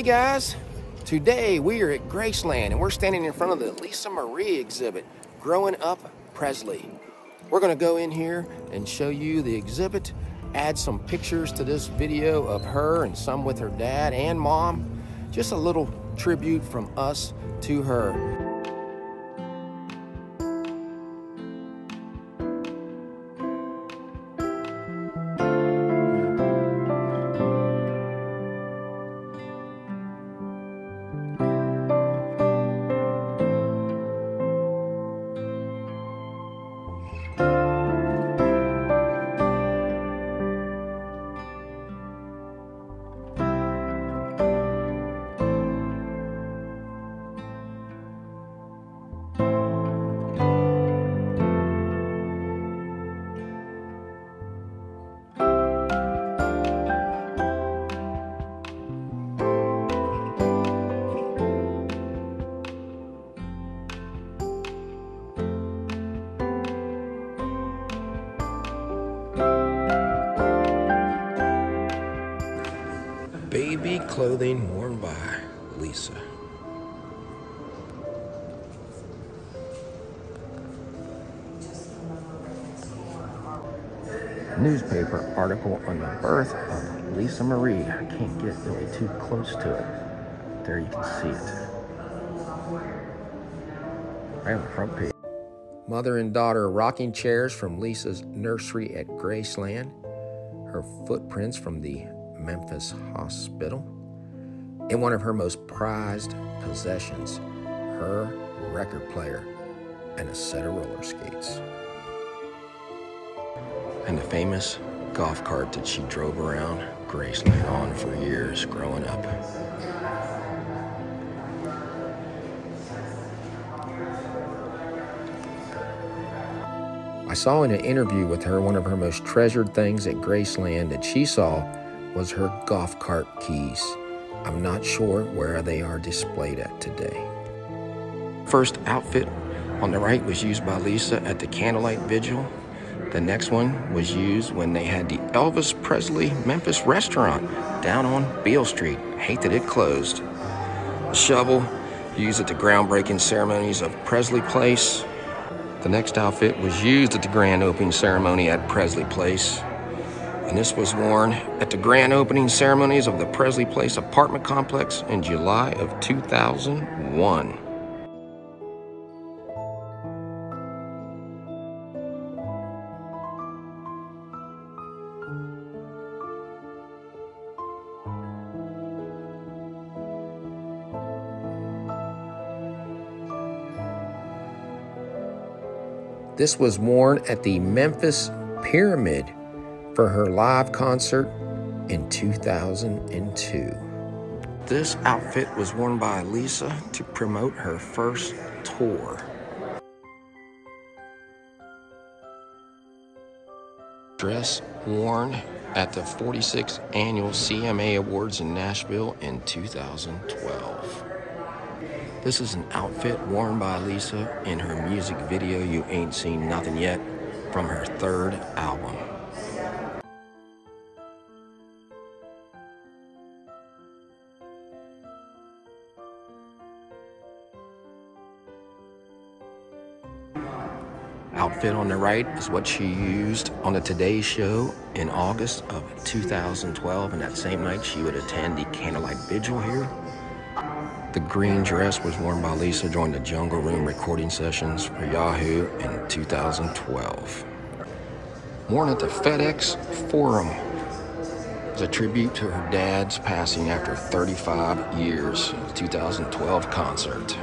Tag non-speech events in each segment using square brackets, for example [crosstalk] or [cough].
Hey guys, today we are at Graceland and we're standing in front of the Lisa Marie exhibit, Growing Up Presley. We're going to go in here and show you the exhibit, add some pictures to this video of her and some with her dad and mom. Just a little tribute from us to her. Baby clothing worn by Lisa. Newspaper article on the birth of Lisa Marie. I can't get really too close to it. There you can see it. Right on the front page. Mother and daughter rocking chairs from Lisa's nursery at Graceland. Her footprints from the Memphis Hospital. And one of her most prized possessions, her record player and a set of roller skates. And the famous golf cart that she drove around Graceland on for years growing up. I saw in an interview with her one of her most treasured things at Graceland that she saw was her golf cart keys. I'm not sure where they are displayed at today. First outfit on the right was used by Lisa at the candlelight vigil. The next one was used when they had the Elvis Presley Memphis restaurant down on Beale Street. Hate that it closed. The shovel used at the groundbreaking ceremonies of Presley Place. The next outfit was used at the grand opening ceremony at Presley Place and this was worn at the grand opening ceremonies of the Presley Place apartment complex in July of 2001. This was worn at the Memphis Pyramid for her live concert in 2002. This outfit was worn by Lisa to promote her first tour. Dress worn at the 46th annual CMA Awards in Nashville in 2012. This is an outfit worn by Lisa in her music video You Ain't Seen Nothing Yet from her third album. Outfit on the right is what she used on the Today Show in August of 2012. And that same night, she would attend the candlelight vigil here. The green dress was worn by Lisa during the Jungle Room recording sessions for Yahoo in 2012. Worn at the FedEx Forum as a tribute to her dad's passing after 35 years, 2012 concert.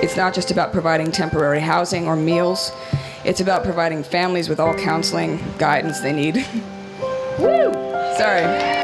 It's not just about providing temporary housing or meals, it's about providing families with all counseling guidance they need. [laughs] Woo! Sorry.